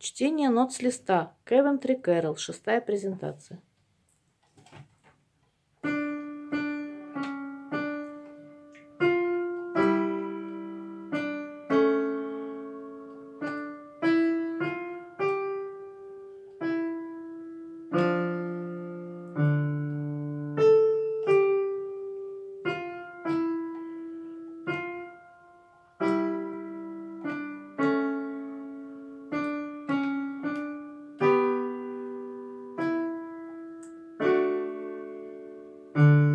Чтение нот с листа. Кевентри Кэрол. Шестая презентация. Mm-hmm.